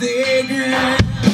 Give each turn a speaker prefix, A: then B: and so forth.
A: yesterday.